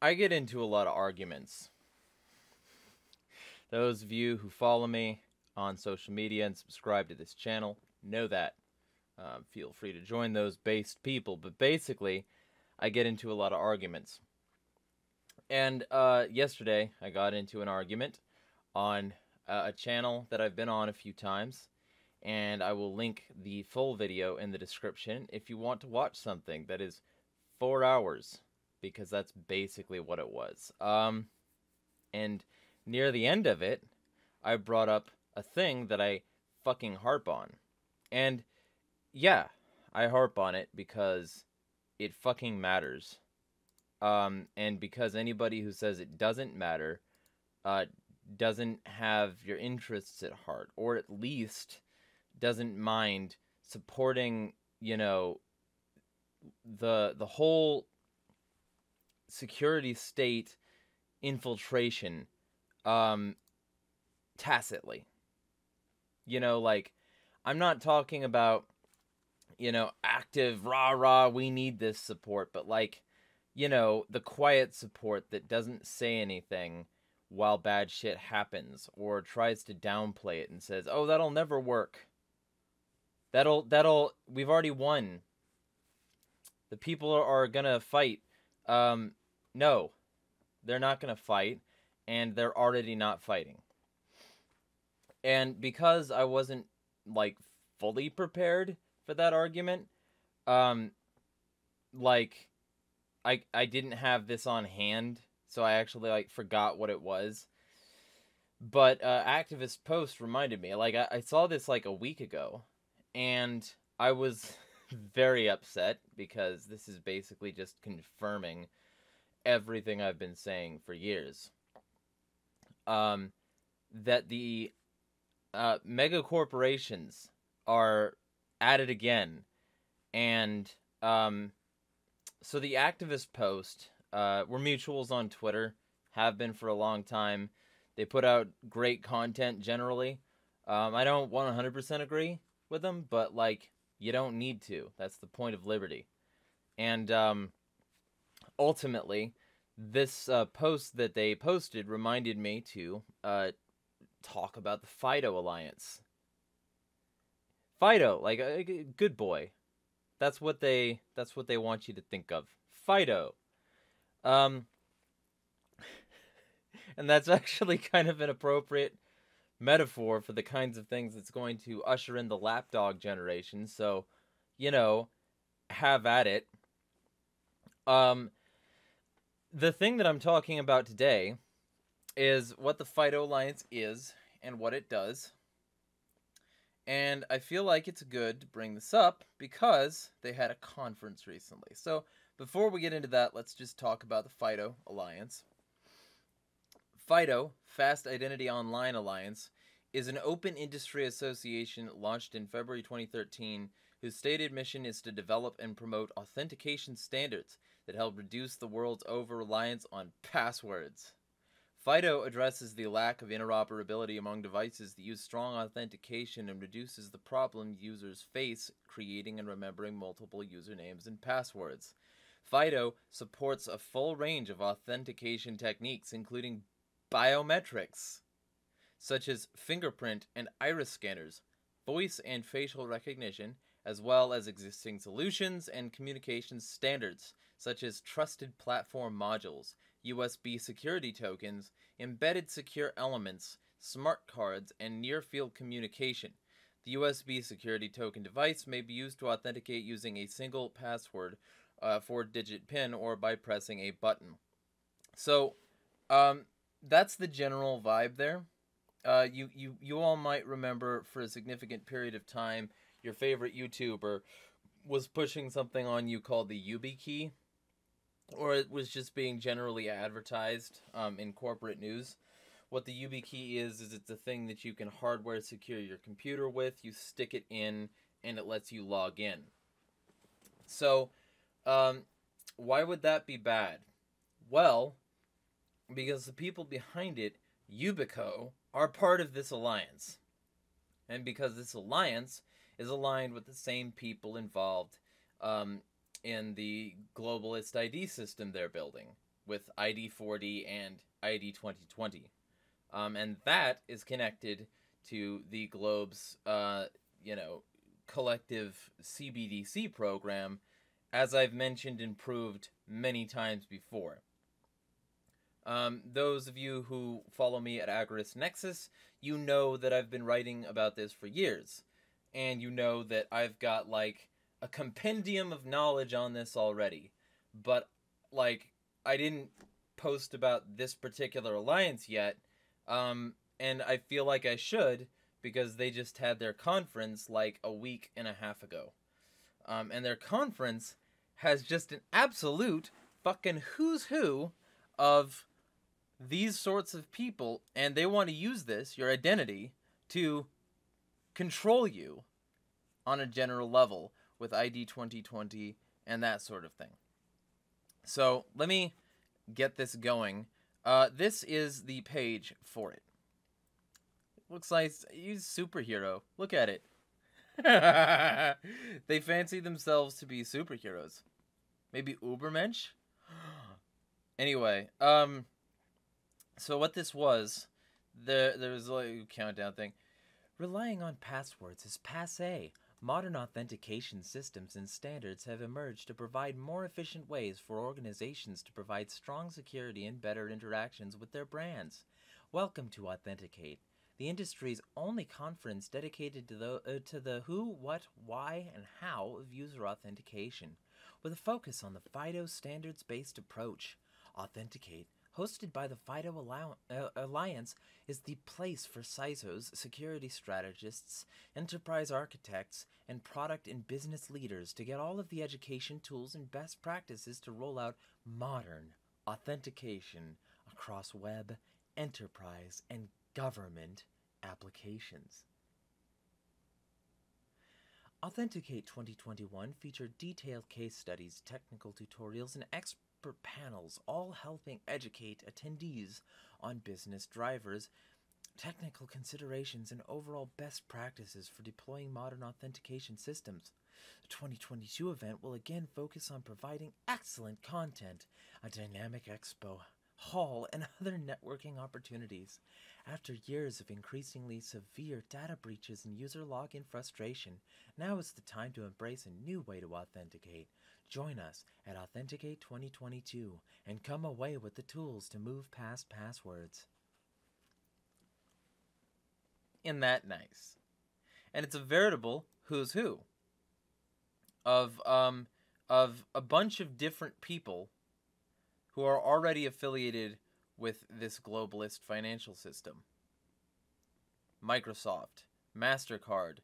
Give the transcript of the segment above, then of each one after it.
I get into a lot of arguments. Those of you who follow me on social media and subscribe to this channel know that. Um, feel free to join those based people. But basically, I get into a lot of arguments. And uh, yesterday, I got into an argument on uh, a channel that I've been on a few times. And I will link the full video in the description if you want to watch something that is four hours, because that's basically what it was. Um, and near the end of it, I brought up a thing that I fucking harp on. And yeah, I harp on it because it fucking matters. Um, and because anybody who says it doesn't matter uh, doesn't have your interests at heart, or at least doesn't mind supporting, you know, the the whole security state infiltration um tacitly. You know, like I'm not talking about you know, active rah rah we need this support, but like, you know, the quiet support that doesn't say anything while bad shit happens or tries to downplay it and says, "Oh, that'll never work." That'll that'll we've already won. The people are gonna fight. Um, no, they're not gonna fight, and they're already not fighting. And because I wasn't like fully prepared for that argument, um, like I I didn't have this on hand, so I actually like forgot what it was. But uh, activist post reminded me. Like I, I saw this like a week ago, and I was very upset because this is basically just confirming everything I've been saying for years. Um, that the uh, mega corporations are at it again, and um, so the activist post. Uh, we're mutuals on Twitter, have been for a long time. They put out great content generally. Um, I don't 100% agree with them, but like you don't need to. That's the point of liberty. And um, ultimately, this uh, post that they posted reminded me to uh, talk about the Fido Alliance. Fido, like a good boy. That's what they that's what they want you to think of. Fido. Um and that's actually kind of an appropriate metaphor for the kinds of things that's going to usher in the lapdog generation. So, you know, have at it. Um the thing that I'm talking about today is what the Fido Alliance is and what it does. And I feel like it's good to bring this up because they had a conference recently. So before we get into that, let's just talk about the FIDO Alliance. FIDO, Fast Identity Online Alliance, is an open industry association launched in February 2013 whose stated mission is to develop and promote authentication standards that help reduce the world's over reliance on passwords. FIDO addresses the lack of interoperability among devices that use strong authentication and reduces the problem users face creating and remembering multiple usernames and passwords. FIDO supports a full range of authentication techniques, including biometrics, such as fingerprint and iris scanners, voice and facial recognition, as well as existing solutions and communication standards, such as trusted platform modules, USB security tokens, embedded secure elements, smart cards, and near field communication. The USB security token device may be used to authenticate using a single password, uh, four digit PIN, or by pressing a button. So, um, that's the general vibe there. Uh, you, you, you all might remember for a significant period of time, your favorite YouTuber was pushing something on you called the YubiKey or it was just being generally advertised um, in corporate news. What the YubiKey is is it's a thing that you can hardware secure your computer with. You stick it in, and it lets you log in. So, um, why would that be bad? Well, because the people behind it, Yubico, are part of this alliance, and because this alliance is aligned with the same people involved um, in the globalist ID system they're building. with ID4D and ID2020. Um, and that is connected to the globe's, uh, you know, collective CBDC program, as I've mentioned and proved many times before. Um, those of you who follow me at Agorist Nexus, you know that I've been writing about this for years. And you know that I've got like a compendium of knowledge on this already. But like I didn't post about this particular alliance yet. Um, and I feel like I should because they just had their conference like a week and a half ago. Um, and their conference has just an absolute fucking who's who of these sorts of people, and they want to use this, your identity, to control you on a general level with ID 2020 and that sort of thing. So let me get this going. Uh, this is the page for it. Looks like he's superhero. Look at it. they fancy themselves to be superheroes. Maybe Ubermensch? anyway, um so what this was, there there was a countdown thing. Relying on passwords is passe. Modern authentication systems and standards have emerged to provide more efficient ways for organizations to provide strong security and better interactions with their brands. Welcome to Authenticate, the industry's only conference dedicated to the, uh, to the who, what, why, and how of user authentication, with a focus on the FIDO standards based approach. Authenticate hosted by the FIDO uh, Alliance, is the place for CISOs, security strategists, enterprise architects, and product and business leaders to get all of the education tools and best practices to roll out modern authentication across web, enterprise, and government applications. Authenticate 2021 featured detailed case studies, technical tutorials, and expert expert panels, all helping educate attendees on business drivers, technical considerations, and overall best practices for deploying modern authentication systems. The 2022 event will again focus on providing excellent content, a dynamic expo hall, and other networking opportunities. After years of increasingly severe data breaches and user login frustration, now is the time to embrace a new way to authenticate. Join us at Authenticate 2022 and come away with the tools to move past passwords. Isn't that nice? And it's a veritable who's who of um of a bunch of different people who are already affiliated with this globalist financial system. Microsoft, MasterCard,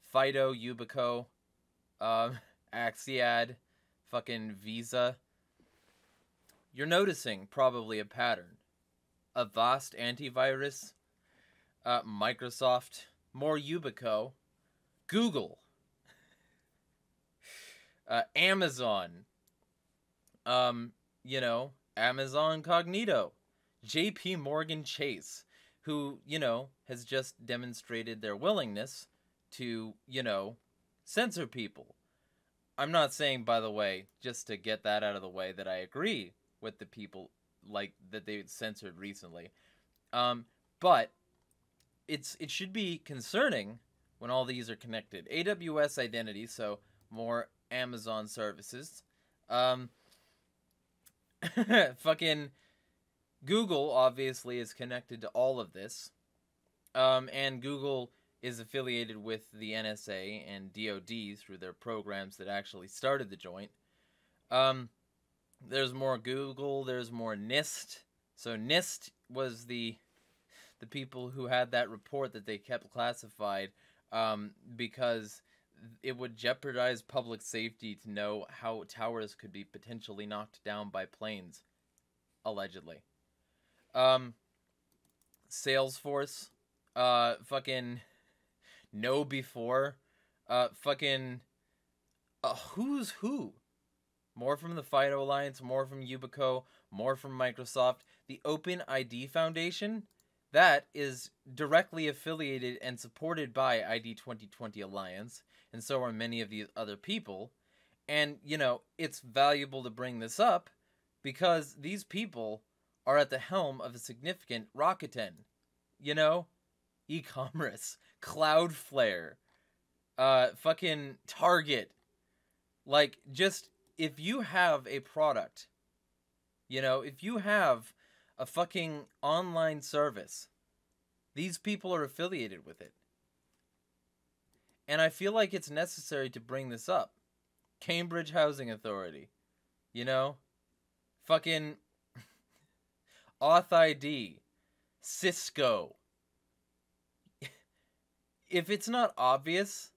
Fido, Yubico, um, Axiad, fucking Visa, you're noticing probably a pattern. Avast antivirus, uh, Microsoft, more Yubico, Google, uh, Amazon, um, you know, Amazon Cognito, JP Morgan Chase, who, you know, has just demonstrated their willingness to, you know, censor people. I'm not saying, by the way, just to get that out of the way, that I agree with the people like that they censored recently. Um, but it's it should be concerning when all these are connected. AWS identity, so more Amazon services. Um, fucking Google obviously is connected to all of this. Um, and Google is affiliated with the NSA and DoD through their programs that actually started the joint. Um, there's more Google. There's more NIST. So NIST was the the people who had that report that they kept classified um, because it would jeopardize public safety to know how towers could be potentially knocked down by planes, allegedly. Um, Salesforce, uh, fucking KnowBe4, uh, fucking, uh, who's who? More from the FIDO Alliance, more from Yubico, more from Microsoft. The Open ID Foundation, that is directly affiliated and supported by ID 2020 Alliance, and so are many of these other people. And, you know, it's valuable to bring this up because these people are at the helm of a significant Rakuten, you know, e-commerce, Cloudflare, uh, fucking Target. Like, just if you have a product, you know, if you have a fucking online service, these people are affiliated with it. And I feel like it's necessary to bring this up. Cambridge Housing Authority, you know, fucking authID, Cisco. If it's not obvious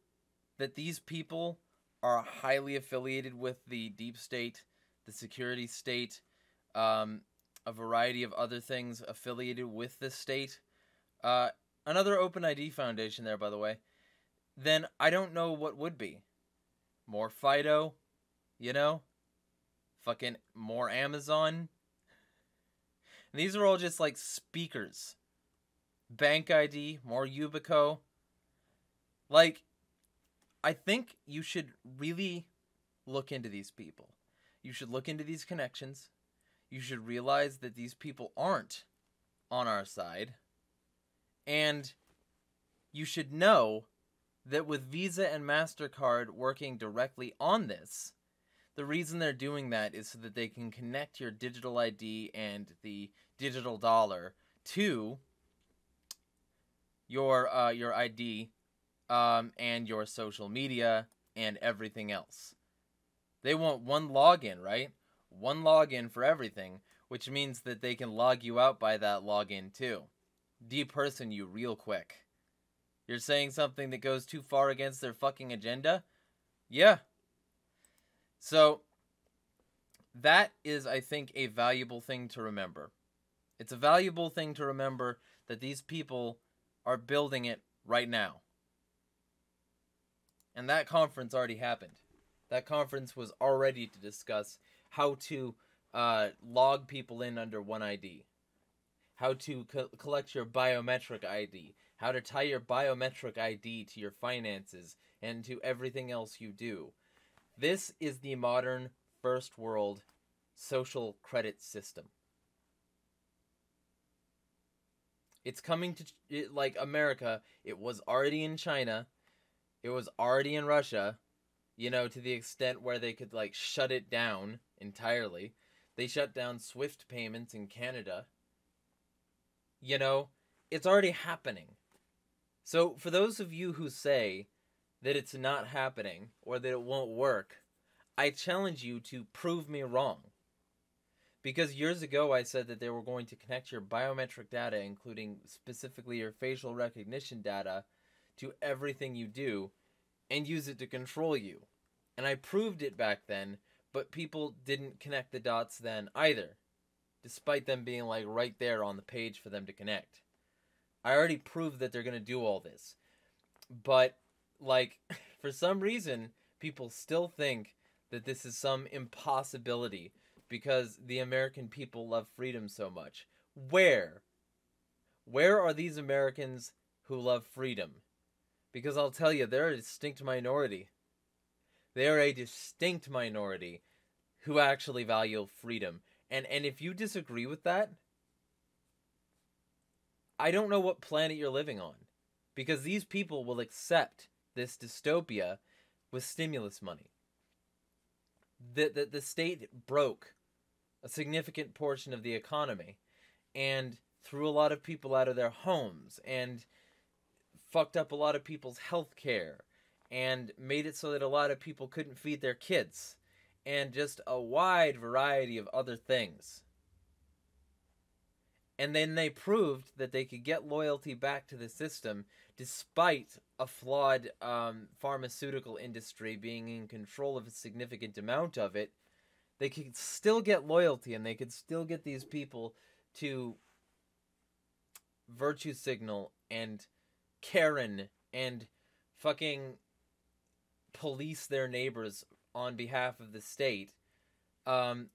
that these people are highly affiliated with the deep state, the security state, um, a variety of other things affiliated with the state, uh, another OpenID foundation there, by the way, then I don't know what would be. More Fido, you know? Fucking more Amazon. These are all just like speakers. Bank ID, more Yubico. Like, I think you should really look into these people. You should look into these connections. You should realize that these people aren't on our side. And you should know that with Visa and MasterCard working directly on this, the reason they're doing that is so that they can connect your digital ID and the digital dollar to your uh, your ID um, and your social media and everything else. They want one login, right? One login for everything, which means that they can log you out by that login too. Deperson you real quick. You're saying something that goes too far against their fucking agenda? Yeah. So, that is, I think, a valuable thing to remember. It's a valuable thing to remember that these people are building it right now. And that conference already happened. That conference was already to discuss how to uh, log people in under one ID, how to co- collect your biometric ID, how to tie your biometric ID to your finances and to everything else you do. This is the modern first world social credit system. It's coming to like America. It was already in China. It was already in Russia, you know, to the extent where they could like shut it down entirely. They shut down Swift payments in Canada. You know, it's already happening. So, for those of you who say that it's not happening or that it won't work, I challenge you to prove me wrong. Because years ago I said that they were going to connect your biometric data, including specifically your facial recognition data, to everything you do and use it to control you. And I proved it back then, but people didn't connect the dots then either, despite them being like right there on the page for them to connect. I already proved that they're going to do all this. But, like, for some reason, people still think that this is some impossibility because the American people love freedom so much. Where? Where are these Americans who love freedom? Because I'll tell you, they're a distinct minority. They are a distinct minority who actually value freedom. And and if you disagree with that, I don't know what planet you're living on. Because these people will accept this dystopia with stimulus money. The, the, the state broke a significant portion of the economy and threw a lot of people out of their homes and fucked up a lot of people's health care and made it so that a lot of people couldn't feed their kids and just a wide variety of other things. And then they proved that they could get loyalty back to the system despite a flawed um, pharmaceutical industry being in control of a significant amount of it. They could still get loyalty and they could still get these people to virtue signal and Karen and fucking police their neighbors on behalf of the state. Um,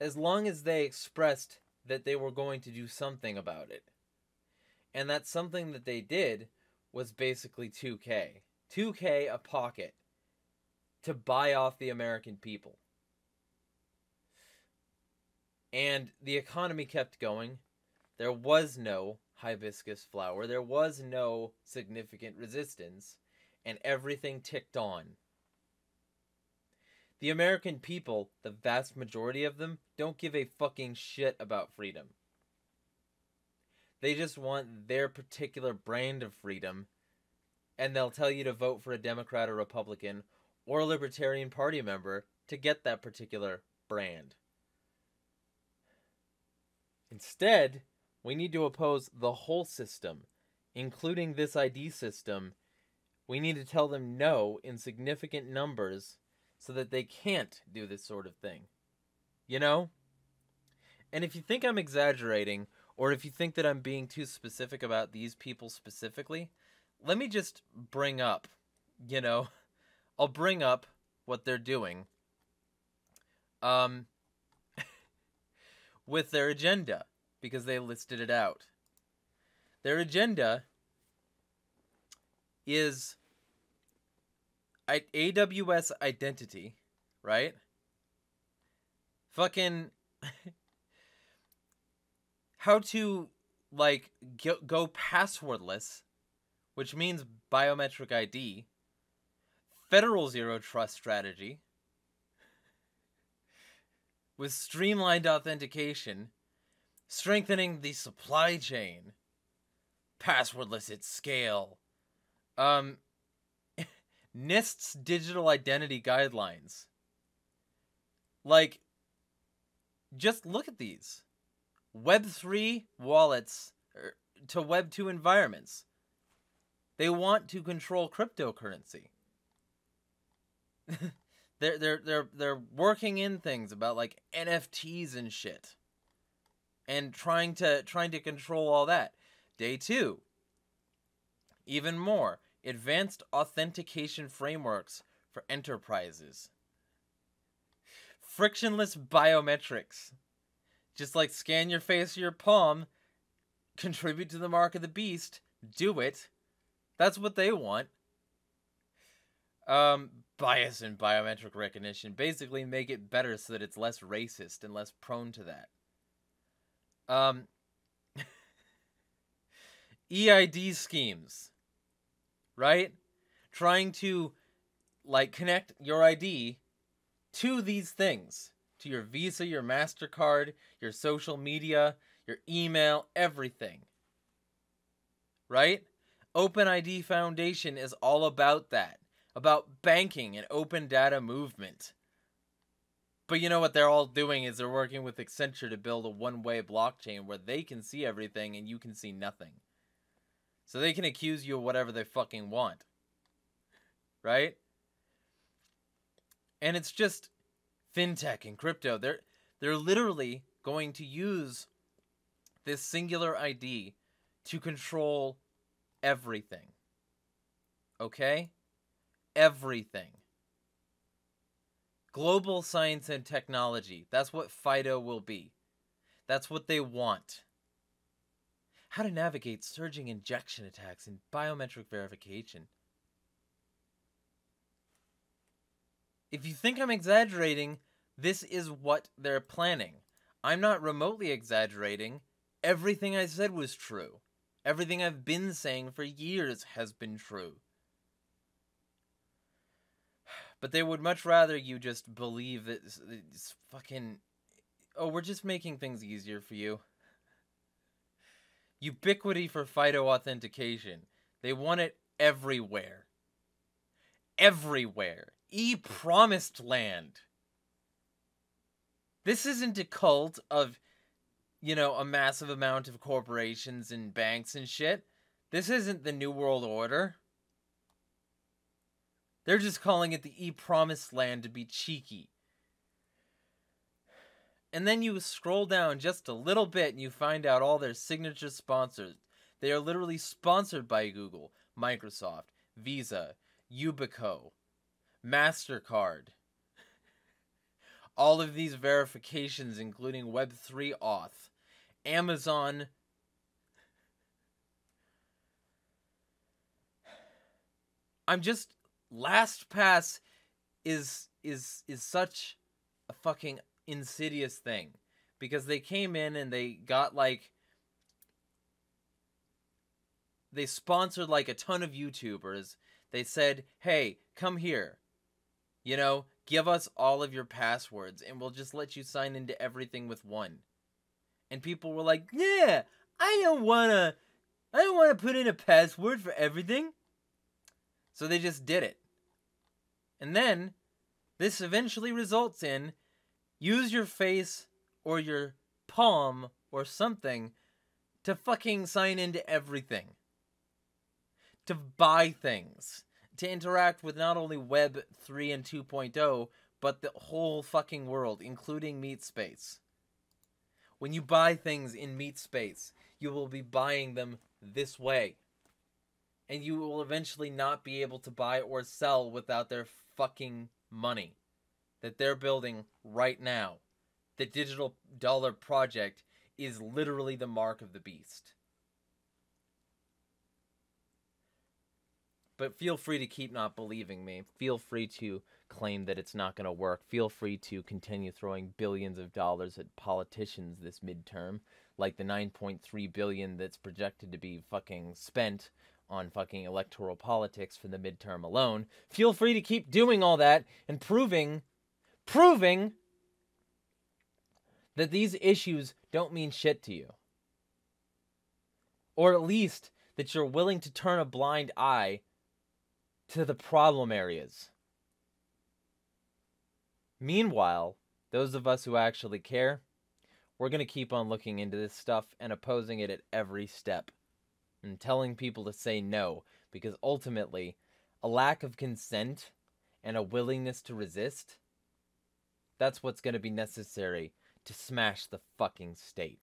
as long as they expressed that they were going to do something about it. And that something that they did was basically 2K. 2K a pocket to buy off the American people. And the economy kept going. There was no hibiscus flower, there was no significant resistance, and everything ticked on. The American people, the vast majority of them, don't give a fucking shit about freedom. They just want their particular brand of freedom, and they'll tell you to vote for a Democrat or Republican or a Libertarian Party member to get that particular brand. Instead, we need to oppose the whole system, including this ID system. We need to tell them no in significant numbers so that they can't do this sort of thing. You know? And if you think I'm exaggerating, or if you think that I'm being too specific about these people specifically, let me just bring up, you know, I'll bring up what they're doing um, with their agenda because they listed it out. Their agenda is AWS identity, right? Fucking how to like go, go passwordless, which means biometric ID, federal zero trust strategy with streamlined authentication, strengthening the supply chain, passwordless at scale, um, NIST's digital identity guidelines. Like, just look at these Web3 wallets er, to Web2 environments. They want to control cryptocurrency. they're they're they're they're working in things about like NFTs and shit. And trying to trying to control all that. Day 2. Even more advanced authentication frameworks for enterprises. Frictionless biometrics. Just like scan your face or your palm, contribute to the mark of the beast, do it. That's what they want. Um, bias in biometric recognition. Basically, make it better so that it's less racist and less prone to that. Um, EID schemes right? Trying to like connect your ID to these things, to your Visa, your MasterCard, your social media, your email, everything. Right? OpenID Foundation is all about that, about banking and open data movement. But you know what they're all doing is they're working with Accenture to build a one-way blockchain where they can see everything and you can see nothing. So they can accuse you of whatever they fucking want. Right? And it's just fintech and crypto. They're they're literally going to use this singular ID to control everything. Okay? Everything. Global science and technology. That's what FIDO will be. That's what they want how to navigate surging injection attacks and biometric verification. If you think I'm exaggerating, this is what they're planning. I'm not remotely exaggerating. Everything I said was true. Everything I've been saying for years has been true. But they would much rather you just believe that it's fucking. Oh, we're just making things easier for you. Ubiquity for FIDO authentication. They want it everywhere. Everywhere. E promised land. This isn't a cult of, you know, a massive amount of corporations and banks and shit. This isn't the New World Order. They're just calling it the E Promised Land to be cheeky. And then you scroll down just a little bit and you find out all their signature sponsors. They are literally sponsored by Google, Microsoft, Visa, Yubico, MasterCard. all of these verifications, including Web3 Auth, Amazon. I'm just LastPass is is is such a fucking insidious thing because they came in and they got like they sponsored like a ton of YouTubers. They said, "Hey, come here. You know, give us all of your passwords and we'll just let you sign into everything with one." And people were like, "Yeah, I don't want to I don't want to put in a password for everything." So they just did it. And then this eventually results in use your face or your palm or something to fucking sign into everything. To buy things. To interact with not only Web 3 and 2.0, but the whole fucking world, including MeatSpace. When you buy things in MeatSpace, you will be buying them this way. And you will eventually not be able to buy or sell without their fucking money that they're building right now. The Digital Dollar Project is literally the mark of the beast. But feel free to keep not believing me. Feel free to claim that it's not going to work. Feel free to continue throwing billions of dollars at politicians this midterm, like the 9.3 billion that's projected to be fucking spent on fucking electoral politics for the midterm alone. Feel free to keep doing all that and proving proving that these issues don't mean shit to you. Or at least that you're willing to turn a blind eye to the problem areas. Meanwhile, those of us who actually care, we're going to keep on looking into this stuff and opposing it at every step and telling people to say no because ultimately, a lack of consent and a willingness to resist that's what's going to be necessary to smash the fucking state.